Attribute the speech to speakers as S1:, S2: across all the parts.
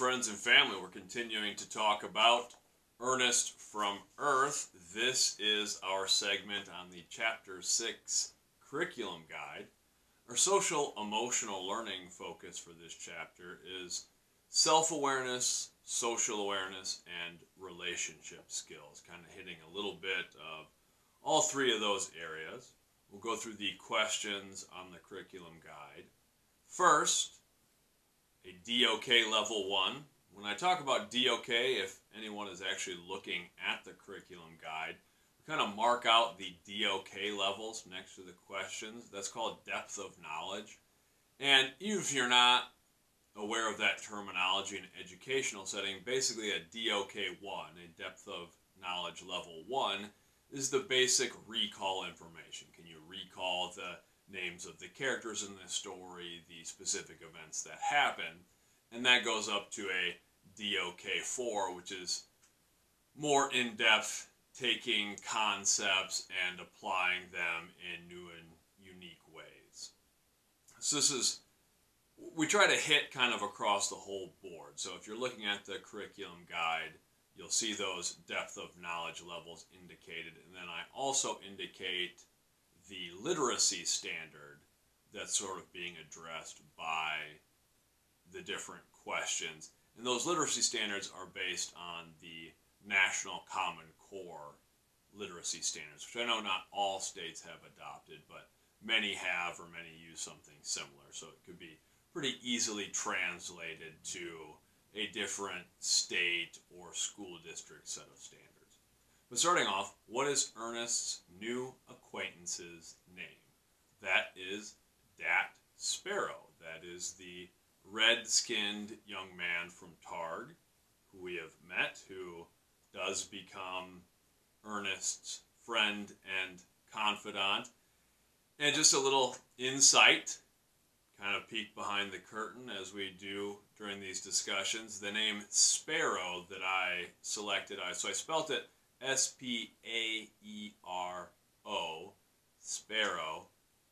S1: friends and family. We're continuing to talk about Ernest from Earth. This is our segment on the Chapter 6 Curriculum Guide. Our social emotional learning focus for this chapter is self awareness, social awareness, and relationship skills, kind of hitting a little bit of all three of those areas. We'll go through the questions on the curriculum guide. First, a DOK level 1. When I talk about DOK, if anyone is actually looking at the curriculum guide, we kind of mark out the DOK levels next to the questions. That's called depth of knowledge. And if you're not aware of that terminology in an educational setting, basically a DOK 1, a depth of knowledge level 1, is the basic recall information. Can you recall the names of the characters in the story, the specific events that happen, and that goes up to a DOK4, which is more in depth, taking concepts and applying them in new and unique ways. So, this is, we try to hit kind of across the whole board. So, if you're looking at the curriculum guide, you'll see those depth of knowledge levels indicated, and then I also indicate the literacy standard that's sort of being addressed by the different questions. And those literacy standards are based on the National Common Core literacy standards, which I know not all states have adopted, but many have or many use something similar. So it could be pretty easily translated to a different state or school district set of standards. But starting off, what is Ernest's new acquaintance's name? That is Dat Spaero. That is the red-skinned young man from Targ, who we have met, who does become Ernest's friend and confidant. And just a little insight, kind of peek behind the curtain as we do during these discussions. The name Spaero that I selected, I so I spelt it S P A E R O, Spaero.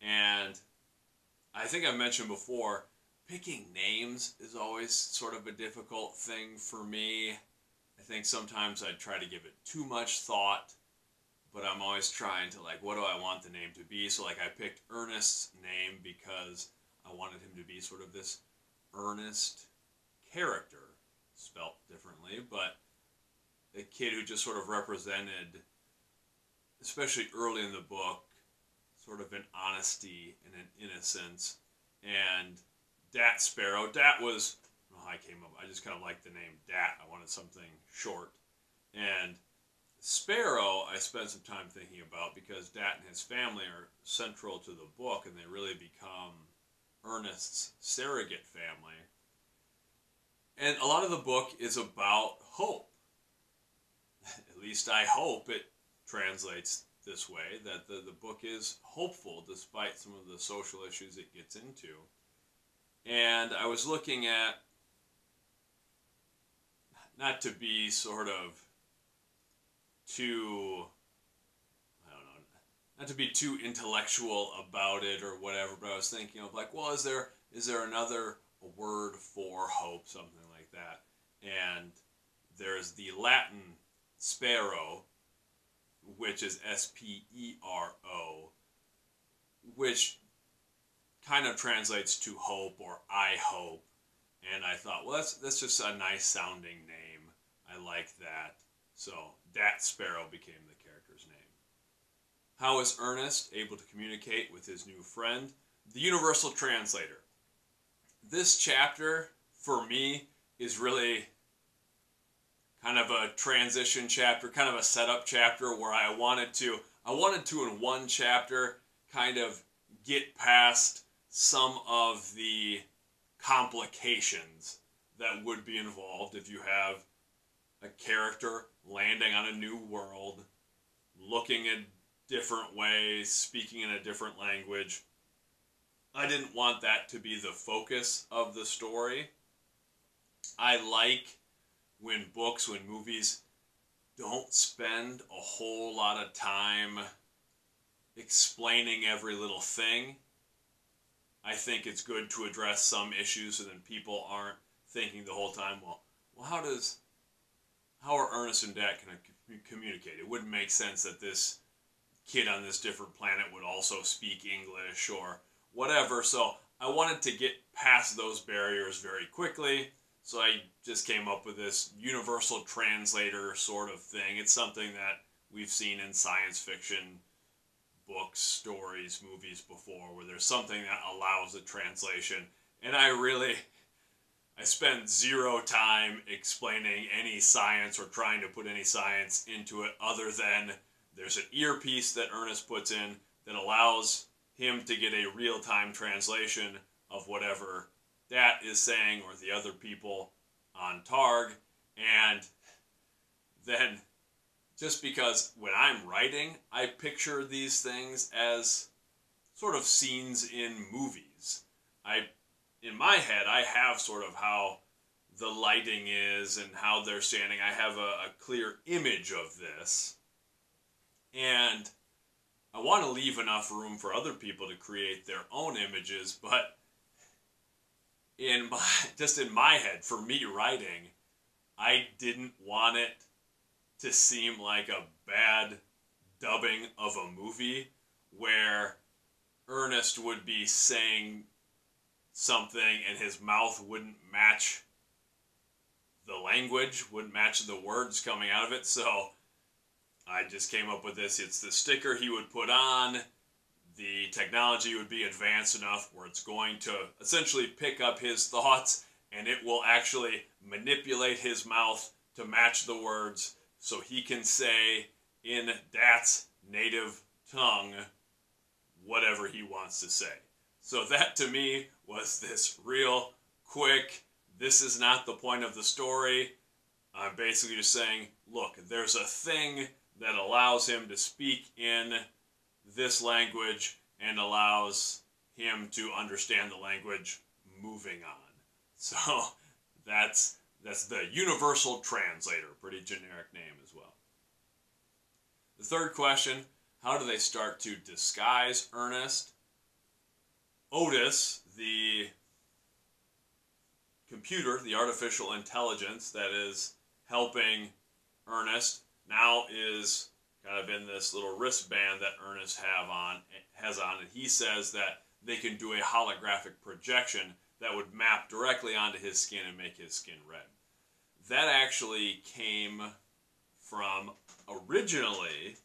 S1: And I think I mentioned before, picking names is always sort of a difficult thing for me. I think sometimes I try to give it too much thought, but I'm always trying to, like, what do I want the name to be? So, like, I picked Ernest's name because I wanted him to be sort of this earnest character, spelt differently, but a kid who just sort of represented, especially early in the book, sort of an honesty and an innocence. And Dat Spaero, Dat was, well, I came up, I just kind of liked the name Dat. I wanted something short. And Spaero, I spent some time thinking about because Dat and his family are central to the book and they really become Ernest's surrogate family. And a lot of the book is about hope least I hope it translates this way, that the, the book is hopeful despite some of the social issues it gets into. And I was looking at, not to be sort of too, I don't know, not to be too intellectual about it or whatever, but I was thinking of like, well, is there is there another word for hope, something like that? And there's the Latin Spero, which is S P E R O, which kind of translates to hope or I hope. And I thought, well, that's, that's just a nice sounding name. I like that. So that Spaero became the character's name. How is Ernest able to communicate with his new friend? The Universal Translator. This chapter, for me, is really kind of a transition chapter, kind of a setup chapter where I wanted to, I wanted to in one chapter kind of get past some of the complications that would be involved if you have a character landing on a new world, looking in different ways, speaking in a different language. I didn't want that to be the focus of the story. I like when books, when movies don't spend a whole lot of time explaining every little thing. I think it's good to address some issues so then people aren't thinking the whole time, well, well, how does how are Ernest and Dat going to communicate? It wouldn't make sense that this kid on this different planet would also speak English or whatever. So I wanted to get past those barriers very quickly. So I just came up with this universal translator sort of thing. It's something that we've seen in science fiction books, stories, movies before, where there's something that allows a translation. And I really, I spent zero time explaining any science or trying to put any science into it other than there's an earpiece that Ernest puts in that allows him to get a real time translation of whatever Dat is saying or the other people on Targ. And then just because when I'm writing, I picture these things as sort of scenes in movies. I in my head I have sort of how the lighting is and how they're standing. I have a, a clear image of this. And I want to leave enough room for other people to create their own images, but in my just in my head for me writing, I didn't want it to seem like a bad dubbing of a movie where Ernest would be saying something and his mouth wouldn't match the language, wouldn't match the words coming out of it. So I just came up with this. It's the sticker he would put on. The technology would be advanced enough where it's going to essentially pick up his thoughts and it will actually manipulate his mouth to match the words so he can say in Dat's native tongue whatever he wants to say. So that to me was this real quick, this is not the point of the story. I'm basically just saying, look, there's a thing that allows him to speak in this language and allows him to understand the language moving on. So that's that's the universal translator, pretty generic name as well. The third question, how do they start to disguise Ernest? Otis, the computer, the artificial intelligence that is helping Ernest now is kind of in this little wristband that Ernest have on has on, and he says that they can do a holographic projection that would map directly onto his skin and make his skin red. That actually came from originally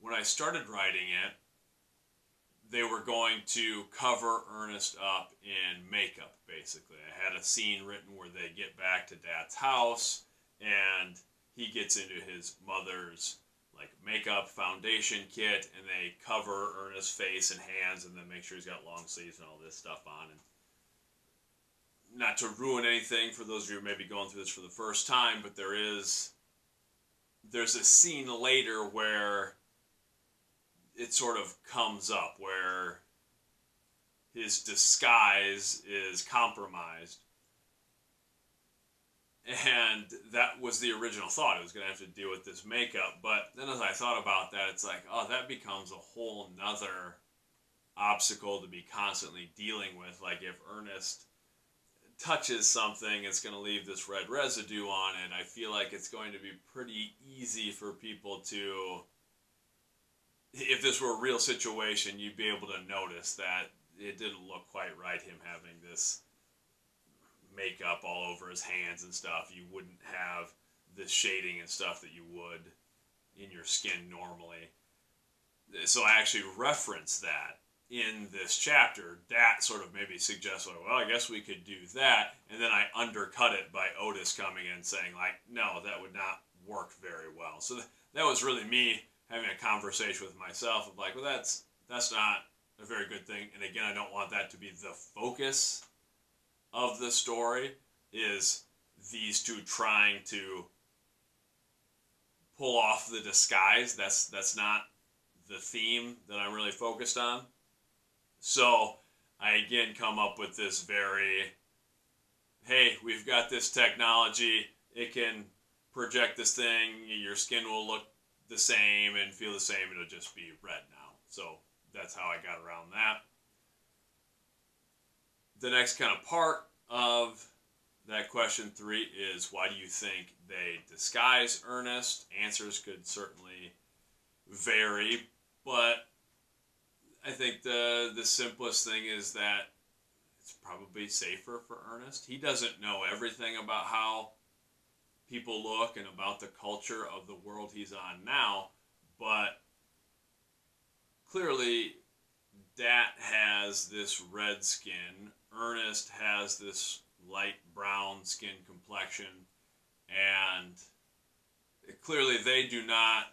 S1: when I started writing it, they were going to cover Ernest up in makeup, basically. I had a scene written where they get back to Dat's house and he gets into his mother's like makeup foundation kit and they cover Ernest's face and hands and then make sure he's got long sleeves and all this stuff on. And not to ruin anything for those of you who may be going through this for the first time, but there is there's a scene later where it sort of comes up where his disguise is compromised and that was the original thought. It was going to have to deal with this makeup. But then as I thought about that, it's like, oh, that becomes a whole nother obstacle to be constantly dealing with. Like if Ernest touches something, it's going to leave this red residue on it. I feel like it's going to be pretty easy for people to, if this were a real situation, you'd be able to notice that it didn't look quite right, him having this makeup all over his hands and stuff, you wouldn't have the shading and stuff that you would in your skin normally. So I actually reference that in this chapter. That sort of maybe suggests, like, well, I guess we could do that. And then I undercut it by Otis coming in saying, like, no, that would not work very well. So th- that was really me having a conversation with myself of like, well, that's that's not a very good thing. And again, I don't want that to be the focus of the story is these two trying to pull off the disguise. That's that's not the theme that I'm really focused on. So I again come up with this very hey, we've got this technology, it can project this thing, your skin will look the same and feel the same, it'll just be red now. So that's how I got around that the next kind of part of that question three is why do you think they disguise Ernest? Answers could certainly vary, but I think the the simplest thing is Dat it's probably safer for Ernest. He doesn't know everything about how people look and about the culture of the world he's on now, but clearly that has this red skin. Ernest has this light brown skin complexion, and clearly they do not.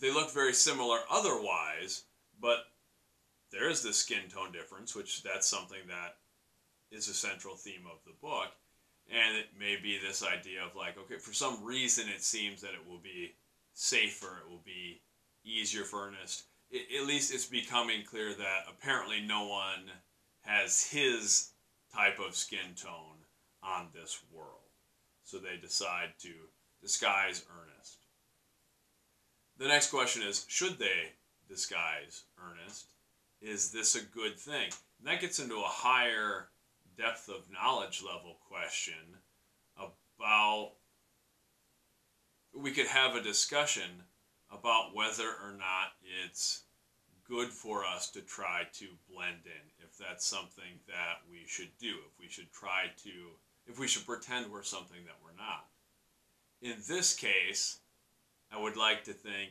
S1: They look very similar otherwise, but there is this skin tone difference, which that's something that is a central theme of the book. And it may be this idea of like, okay, for some reason it seems that it will be safer, it will be easier for Ernest. It, at least it's becoming clear that apparently no one has his type of skin tone on this world. So they decide to disguise Ernest. The next question is should they disguise Ernest? Is this a good thing? And that gets into a higher depth of knowledge level question about we could have a discussion about whether or not it's good for us to try to blend in that's something that we should do if we should try to if we should pretend we're something that we're not. In this case i would like to think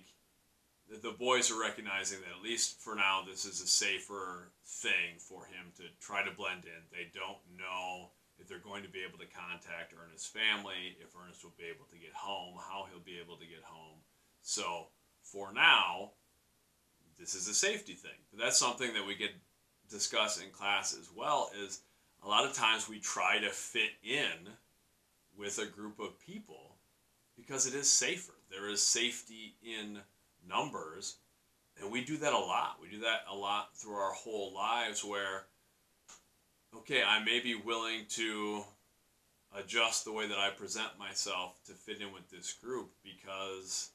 S1: that the boys are recognizing that at least for now this is a safer thing for him to try to blend in. They don't know if they're going to be able to contact ernest's family if ernest will be able to get home how he'll be able to get home. So for now this is a safety thing. But that's something that we could discuss in class as well is a lot of times we try to fit in with a group of people because it is safer. There is safety in numbers. And we do that a lot. We do that a lot through our whole lives where, okay, I may be willing to adjust the way that I present myself to fit in with this group because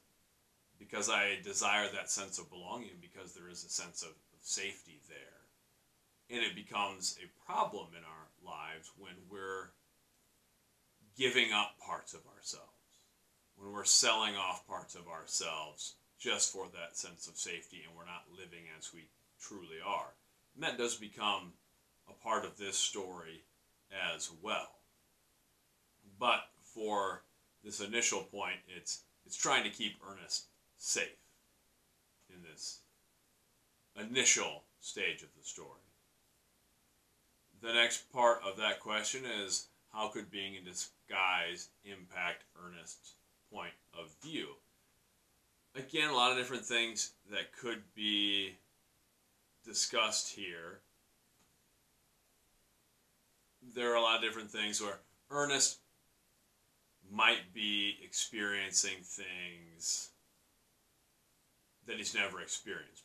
S1: because I desire that sense of belonging because there is a sense of, of safety there. And it becomes a problem in our lives when we're giving up parts of ourselves, when we're selling off parts of ourselves just for that sense of safety and we're not living as we truly are. And that does become a part of this story as well. But for this initial point, it's it's trying to keep Ernest safe in this initial stage of the story. The next part of that question is how could being in disguise impact Ernest's point of view? Again, a lot of different things that could be discussed here. There are a lot of different things where Ernest might be experiencing things that he's never experienced.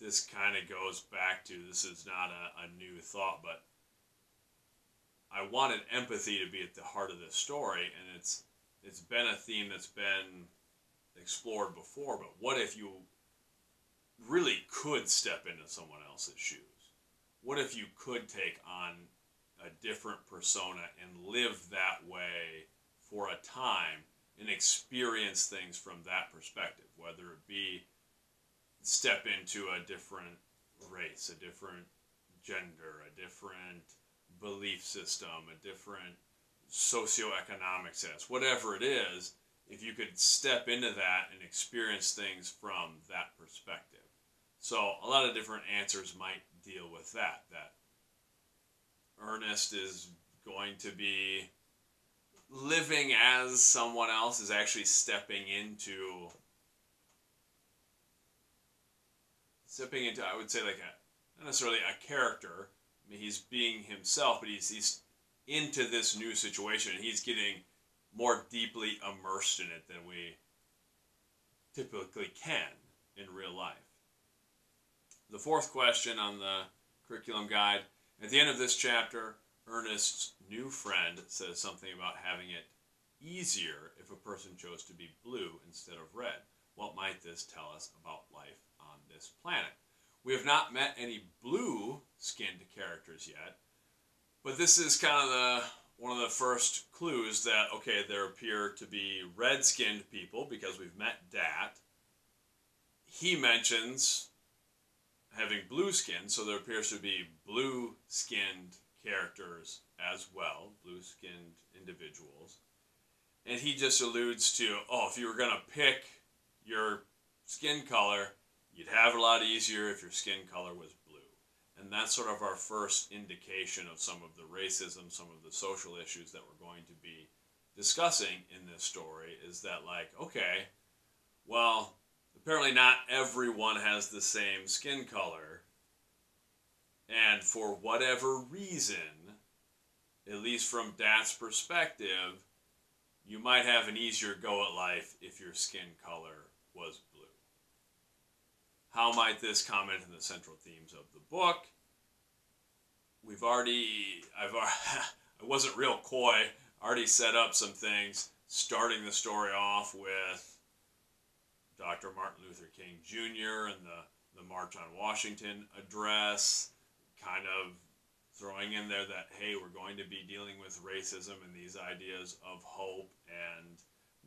S1: This kind of goes back to this is not a, a new thought, but I wanted empathy to be at the heart of this story, and it's it's been a theme that's been explored before. But what if you really could step into someone else's shoes? What if you could take on a different persona and live that way for a time and experience things from that perspective, whether it be step into a different race, a different gender, a different belief system, a different socioeconomic status, whatever it is, if you could step into that and experience things from that perspective. So a lot of different answers might deal with that. That Ernest is going to be living as someone else is actually stepping into stepping into I would say like a not necessarily a character. I mean he's being himself, but he's he's into this new situation and he's getting more deeply immersed in it than we typically can in real life. The fourth question on the curriculum guide at the end of this chapter Ernest's new friend says something about having it easier if a person chose to be blue instead of red. What might this tell us about life this planet? We have not met any blue skinned characters yet, but this is kind of the one of the first clues that okay, there appear to be red-skinned people because we've met Dat. He mentions having blue skin, so there appears to be blue-skinned characters as well, blue-skinned individuals. And he just alludes to, oh, if you were going to pick your skin color, you'd have a lot easier if your skin color was blue. and that's sort of our first indication of some of the racism, some of the social issues that we're going to be discussing in this story is that, like, okay, well, apparently not everyone has the same skin color. And for whatever reason, at least from Dat's perspective, you might have an easier go at life if your skin color was. How might this comment in the central themes of the book? We've already, I've, I wasn't real coy, already set up some things, starting the story off with Dr. Martin Luther King Jr. and the, the March on Washington address, kind of throwing in there that, hey, we're going to be dealing with racism and these ideas of hope. And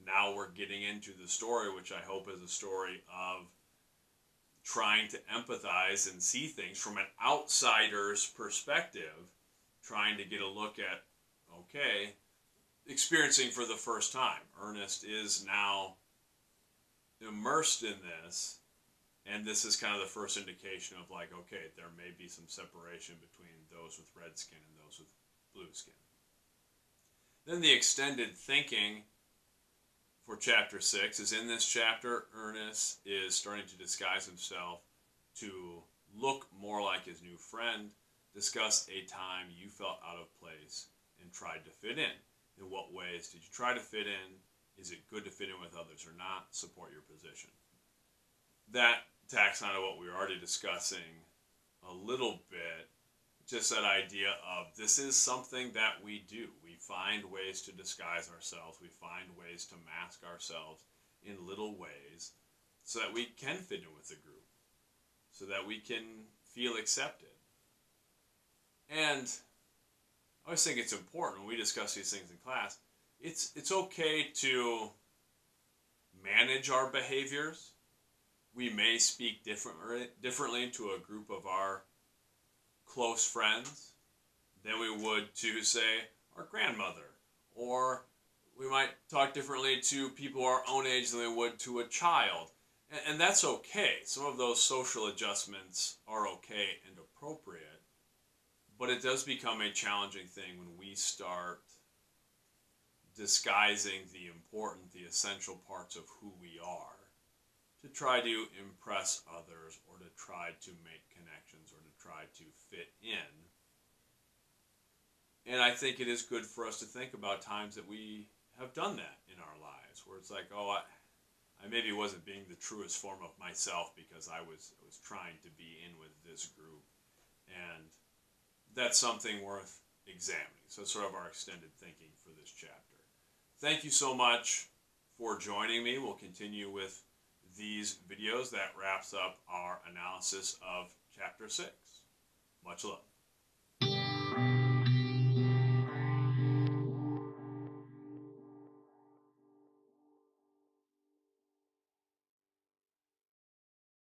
S1: now we're getting into the story, which I hope is a story of trying to empathize and see things from an outsider's perspective, trying to get a look at, okay, experiencing for the first time. Ernest is now immersed in this, and this is kind of the first indication of like, okay, there may be some separation between those with red skin and those with blue skin. Then the extended thinking for chapter 6 is in this chapter, Ernest is starting to disguise himself to look more like his new friend, discuss a time you felt out of place and tried to fit in. In what ways did you try to fit in? Is it good to fit in with others or not? Support your position. That tacks on to what we were already discussing a little bit just that idea of this is something that we do. We find ways to disguise ourselves, we find ways to mask ourselves in little ways so that we can fit in with the group, so that we can feel accepted. And I always think it's important when we discuss these things in class. It's it's okay to manage our behaviors. We may speak differently differently to a group of our close friends than we would to, say, our grandmother. Or we might talk differently to people our own age than we would to a child. And, and that's okay. Some of those social adjustments are okay and appropriate. But it does become a challenging thing when we start disguising the important, the essential parts of who we are to try to impress others or to try to make connections or to try to fit in. And I think it is good for us to think about times that we have done that in our lives, where it's like, oh, I, I maybe wasn't being the truest form of myself because I was I was trying to be in with this group, and that's something worth examining. So sort of our extended thinking for this chapter. Thank you so much for joining me. We'll continue with these videos. That wraps up our analysis of chapter 6. Much love.